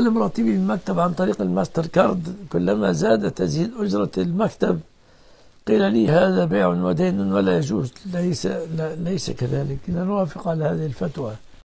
أستلم راتبي من المكتب عن طريق الماستر كارد كلما زاد تزيد أجرة المكتب. قيل لي هذا بيع ودين ولا يجوز ليس ليس كذلك. نوافق على هذه الفتوى.